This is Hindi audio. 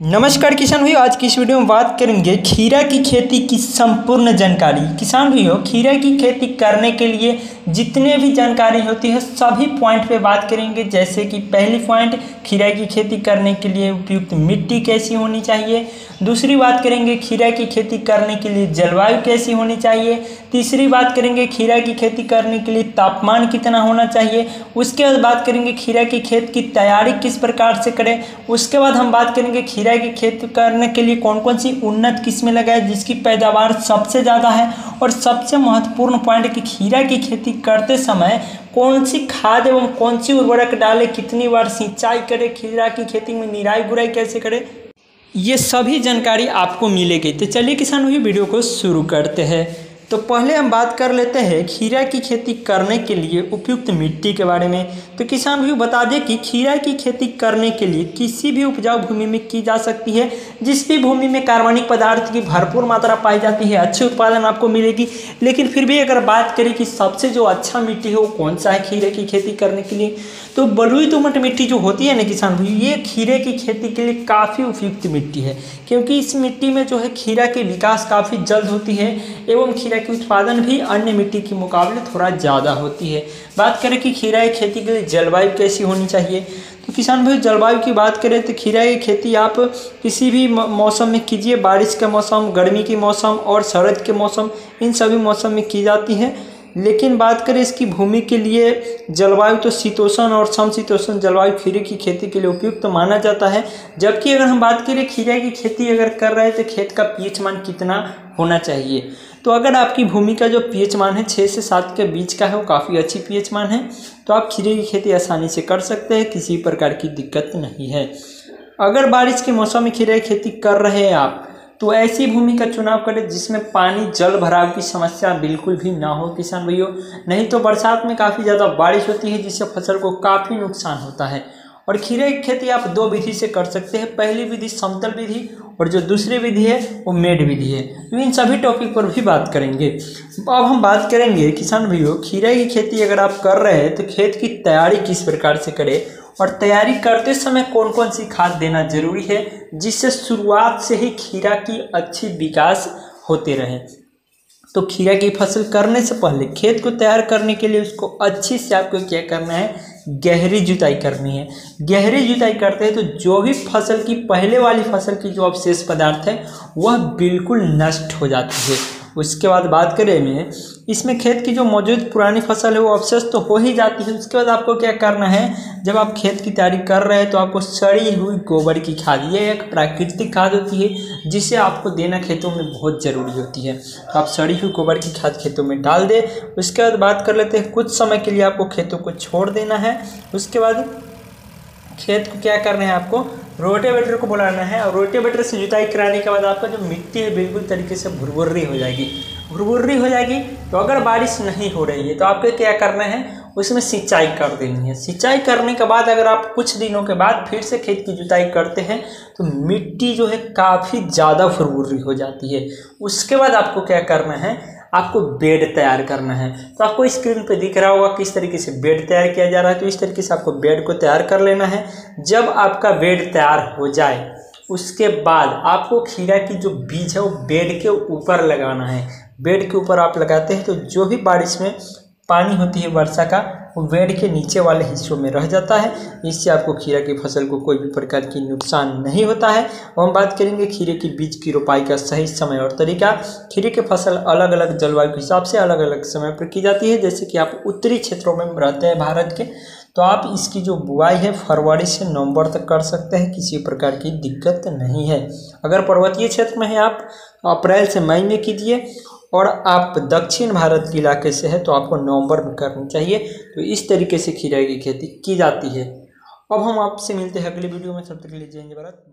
नमस्कार किसान भाइयों, आज की इस वीडियो में बात करेंगे खीरा की खेती की संपूर्ण जानकारी। किसान भाइयों, खीरा की खेती करने के लिए जितने भी जानकारी होती है, सभी पॉइंट पे बात करेंगे। जैसे कि पहली पॉइंट खीरा की खेती करने के लिए उपयुक्त मिट्टी कैसी होनी चाहिए? दूसरी बात करेंगे खीरा की खेती करने के लिए जलवायु कैसी होनी चाहिए? तीसरी बात करेंगे खीरा की खेती करने के लिए तापमान कितना होना चाहिए? उसके बाद बात करेंगे खीरा की खेत की तैयारी किस प्रकार से करें? उसके बाद हम बात करेंगे खीरा की खेती करने के लिए कौन कौन सी उन्नत किस्में लगाए जिसकी पैदावार सबसे ज़्यादा है? और सबसे महत्वपूर्ण पॉइंट कि खीरा की खेती करते समय कौन सी खाद एवं कौन सी उर्वरक डालें? कितनी बार सिंचाई करें? खीरा की खेती में निराई गुराई कैसे करें? ये सभी जानकारी आपको मिलेगी। तो चलिए किसान भाई, वीडियो को शुरू करते हैं। तो पहले हम बात कर लेते हैं खीरा की खेती करने के लिए उपयुक्त मिट्टी के बारे में। तो किसान भाई बता दें कि खीरा की खेती करने के लिए किसी भी उपजाऊ भूमि में की जा सकती है, जिस भी भूमि में कार्बनिक पदार्थ की भरपूर मात्रा पाई जाती है, अच्छे उत्पादन आपको मिलेगी। लेकिन फिर भी अगर बात करें कि सबसे जो अच्छा मिट्टी है, वो कौन सा है खीरे की खेती करने के लिए तो बलुई दोमट मिट्टी जो होती है ना किसान भाई ये खीरे की खेती के लिए काफ़ी उपयुक्त मिट्टी है, क्योंकि इस मिट्टी में जो है खीरा के विकास काफ़ी जल्द होती है, एवं खीरा की उत्पादन भी अन्य मिट्टी के मुकाबले थोड़ा ज़्यादा होती है। बात करें कि खीरा की खेती के लिए जलवायु कैसी होनी चाहिए? तो किसान भाई, जलवायु की बात करें तो खीरा की खेती आप किसी भी मौसम में कीजिए। बारिश का मौसम, गर्मी के मौसम और शरद के मौसम, इन सभी मौसम में की जाती है। लेकिन बात करें इसकी भूमि के लिए, जलवायु तो शीतोषण और समशीतोषण जलवायु खीरे की खेती के लिए उपयुक्त तो माना जाता है। जबकि अगर हम बात करें खीरे की खेती अगर कर रहे हैं तो खेत का पीएच मान कितना होना चाहिए? तो अगर आपकी भूमि का जो पीएच मान है छः से सात के बीच का है, वो काफ़ी अच्छी पीएच मान है तो आप खीरे की खेती आसानी से कर सकते हैं, किसी प्रकार की दिक्कत नहीं है। अगर बारिश के मौसम में खीरे की खेती कर रहे हैं आप तो ऐसी भूमि का चुनाव करें जिसमें पानी, जल भराव की समस्या बिल्कुल भी ना हो, किसान भाइयों। नहीं तो बरसात में काफ़ी ज़्यादा बारिश होती है, जिससे फ़सल को काफ़ी नुकसान होता है। और खीरे की खेती आप दो विधि से कर सकते हैं। पहली विधि समतल विधि और जो दूसरी विधि है, वो मेड विधि है। तो इन सभी टॉपिक पर भी बात करेंगे। अब हम बात करेंगे, किसान भाइयों, खीरे की खेती अगर आप कर रहे हैं तो खेत की तैयारी किस प्रकार से करें? और तैयारी करते समय कौन कौन सी खाद देना ज़रूरी है, जिससे शुरुआत से ही खीरा की अच्छी विकास होते रहे? तो खीरा की फ़सल करने से पहले, खेत को तैयार करने के लिए उसको अच्छी से आपको क्या करना है? गहरी जुताई करनी है। गहरी जुताई करते हैं तो जो भी फ़सल की पहले वाली फ़सल की जो अवशेष पदार्थ है, वह बिल्कुल नष्ट हो जाती है। उसके बाद बात करें में, इसमें खेत की जो मौजूद पुरानी फ़सल है वो अवशेष तो हो ही जाती है। उसके बाद आपको क्या करना है, जब आप खेत की तैयारी कर रहे हैं तो आपको सड़ी हुई गोबर की खाद, ये एक प्राकृतिक खाद होती है जिसे आपको देना खेतों में बहुत ज़रूरी होती है। तो आप सड़ी हुई गोबर की खाद खेतों में डाल दें, उसके बाद बात कर लेते हैं कुछ समय के लिए आपको खेतों को छोड़ देना है। उसके बाद खेत को क्या करना है आपको रोटेवेटर को बुलाना है और रोटेवेटर से जुताई कराने के बाद आपका जो मिट्टी है बिल्कुल तरीके से भुरभुर्री हो जाएगी। भुरभुर्री हो जाएगी तो अगर बारिश नहीं हो रही है तो आपको क्या करना है? उसमें सिंचाई कर देनी है। सिंचाई करने के बाद अगर आप कुछ दिनों के बाद फिर से खेत की जुताई करते हैं तो मिट्टी जो है काफ़ी ज़्यादा भुरभुर्री हो जाती है। उसके बाद आपको क्या करना है? आपको बेड तैयार करना है। तो आपको स्क्रीन पे दिख रहा होगा किस तरीके से बेड तैयार किया जा रहा है। तो इस तरीके से आपको बेड को तैयार कर लेना है। जब आपका बेड तैयार हो जाए, उसके बाद आपको खीरा की जो बीज है, वो बेड के ऊपर लगाना है। बेड के ऊपर आप लगाते हैं तो जो भी बारिश में पानी होती है वर्षा का वो बेड के नीचे वाले हिस्सों में रह जाता है। इससे आपको खीरा की फ़सल को कोई भी प्रकार की नुकसान नहीं होता है। हम बात करेंगे खीरे की बीज की रोपाई का सही समय और तरीका। खीरे की फ़सल अलग अलग जलवायु के हिसाब से अलग अलग समय पर की जाती है। जैसे कि आप उत्तरी क्षेत्रों में रहते हैं भारत के तो आप इसकी जो बुआई है फरवरी से नवंबर तक कर सकते हैं। किसी प्रकार की दिक्कत नहीं है। अगर पर्वतीय क्षेत्र में है आप, अप्रैल से मई में कीजिए। और आप दक्षिण भारत के इलाके से हैं तो आपको नवंबर में करनी चाहिए। तो इस तरीके से खीरा की खेती की जाती है। अब हम आपसे मिलते हैं अगले वीडियो में सब तक के लिए भारत